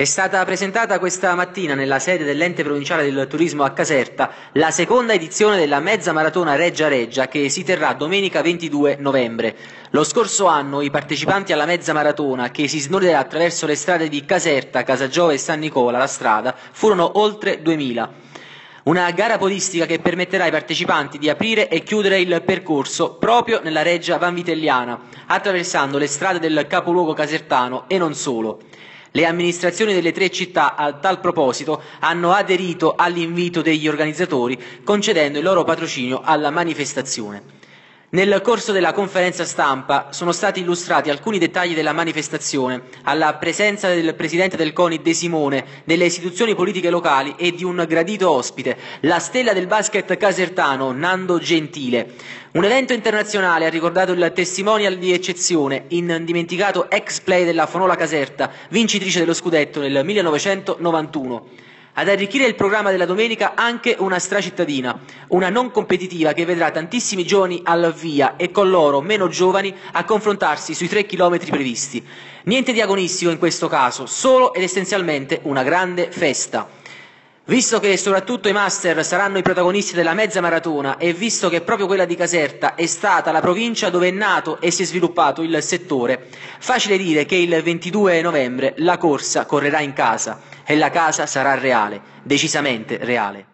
È stata presentata questa mattina nella sede dell'ente provinciale del turismo a Caserta la seconda edizione della mezza maratona Reggia Reggia che si terrà domenica 22 novembre. Lo scorso anno i partecipanti alla mezza maratona che si snoderà attraverso le strade di Caserta, Casagiove e San Nicola, la strada, furono oltre 2000. Una gara podistica che permetterà ai partecipanti di aprire e chiudere il percorso proprio nella reggia vanvitelliana, attraversando le strade del capoluogo casertano e non solo. Le amministrazioni delle tre città a tal proposito hanno aderito all'invito degli organizzatori concedendo il loro patrocinio alla manifestazione. Nel corso della conferenza stampa sono stati illustrati alcuni dettagli della manifestazione, alla presenza del Presidente del CONI De Simone, delle istituzioni politiche locali e di un gradito ospite, la stella del basket casertano Nando Gentile. Un evento internazionale ha ricordato il testimonial di eccezione, indimenticato ex play della Fonola Caserta, vincitrice dello scudetto nel 1991. Ad arricchire il programma della domenica anche una stracittadina, una non competitiva che vedrà tantissimi giovani al via e con loro meno giovani a confrontarsi sui tre chilometri previsti. Niente di agonistico in questo caso, solo ed essenzialmente una grande festa. Visto che soprattutto i master saranno i protagonisti della mezza maratona e visto che proprio quella di Caserta è stata la provincia dove è nato e si è sviluppato il settore, facile dire che il 22 novembre la corsa correrà in casa e la casa sarà reale, decisamente reale.